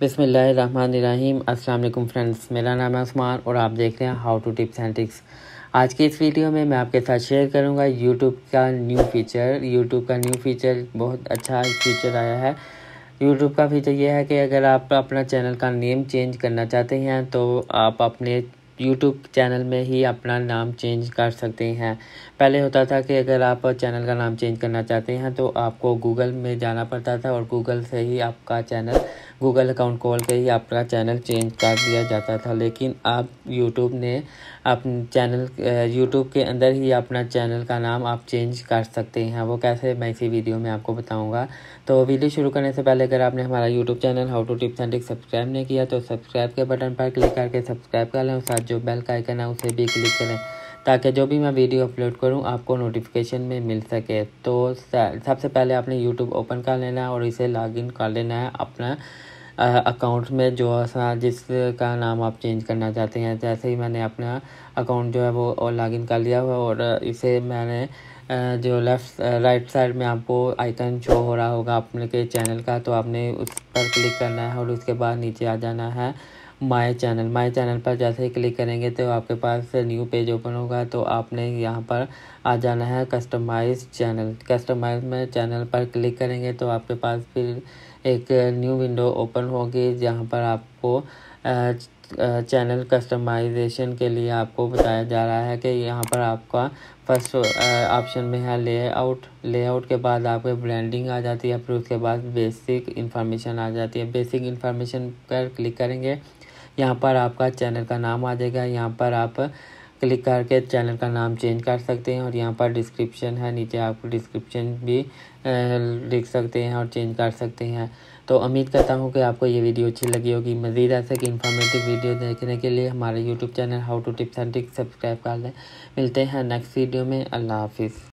बिसमीम अस्सलाम फ्रेंड्स, मेरा नाम है उस्मान और आप देख रहे हैं how to tips and tricks आज की इस वीडियो में मैं आपके साथ शेयर करूँगा यूट्यूब का न्यू फीचर यूट्यूब का न्यू फीचर बहुत अच्छा फीचर आया है। यूट्यूब का फीचर यह है कि अगर आप अपना चैनल का नेम चेंज करना चाहते हैं तो आप अपने यूट्यूब चैनल में ही अपना नाम चेंज कर सकते हैं। पहले होता था कि अगर आप चैनल का नाम चेंज करना चाहते हैं तो आपको गूगल में जाना पड़ता था और गूगल से ही आपका चैनल गूगल अकाउंट खोल के ही आपका चैनल चेंज कर दिया जाता था। लेकिन अब यूट्यूब ने अपने चैनल यूट्यूब के अंदर ही अपना चैनल का नाम आप चेंज कर सकते हैं। वो कैसे, मैं इसी वीडियो में आपको बताऊँगा। तो वीडियो शुरू करने से पहले अगर आपने हमारा YouTube channel how to tips and subscribe नहीं किया तो सब्सक्राइब के बटन पर क्लिक करके सब्सक्राइब कर लें साथ जो बेल का आइकन है, उसे भी क्लिक करें ताकि जो भी मैं वीडियो अपलोड करूँ, आपको नोटिफिकेशन में मिल सके। तो सबसे पहले आपने यूट्यूब ओपन कर लेना है और इसे लॉगिन कर लेना है अपना अकाउंट में जो जिस जिसका नाम आप चेंज करना चाहते हैं। जैसे ही मैंने अपना अकाउंट जो है वो लॉगिन कर लिया हुआ और इसे मैंने जो लेफ़्ट राइट साइड में आपको आइकन शो हो रहा होगा अपने के चैनल का तो आपने उस पर क्लिक करना है और उसके बाद नीचे आ जाना है माय चैनल माय चैनल पर जैसे ही क्लिक करेंगे तो आपके पास न्यू पेज ओपन होगा तो आपने यहाँ पर आ जाना है कस्टमाइज चैनल कस्टमाइज में चैनल पर क्लिक करेंगे तो आपके पास फिर एक न्यू विंडो ओपन होगी, जहाँ पर आपको चैनल कस्टमाइजेशन के लिए आपको बताया जा रहा है कि यहाँ पर आपका फ़र्स्ट ऑप्शन में है लेआउट लेआउट के बाद आपके ब्रांडिंग आ जाती है, फिर उसके बाद बेसिक इन्फॉर्मेशन आ जाती है। बेसिक इन्फॉर्मेशन पर क्लिक करेंगे, यहाँ पर आपका चैनल का नाम आ जाएगा। यहाँ पर आप क्लिक करके चैनल का नाम चेंज कर सकते हैं और यहाँ पर डिस्क्रिप्शन है, नीचे आप डिस्क्रिप्शन भी लिख सकते हैं और चेंज कर सकते हैं। तो उम्मीद करता हूँ कि आपको ये वीडियो अच्छी लगी होगी। मज़ीद ऐसे कि इन्फॉर्मेटिव वीडियो देखने के लिए हमारे YouTube channel how to tips and tricks subscribe कर लें। मिलते हैं नेक्स्ट वीडियो में। अल्लाह हाफिज़।